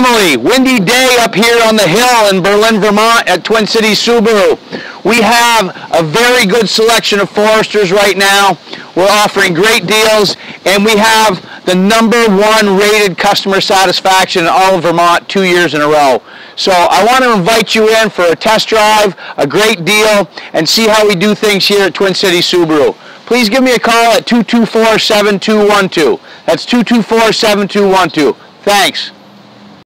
Emily, windy day up here on the hill in Berlin, Vermont at Twin Cities Subaru. We have a very good selection of Foresters right now. We're offering great deals and we have the number one rated customer satisfaction in all of Vermont two years in a row. So I want to invite you in for a test drive, a great deal, and see how we do things here at Twin Cities Subaru. Please give me a call at 224-7212. That's 224-7212. Thanks.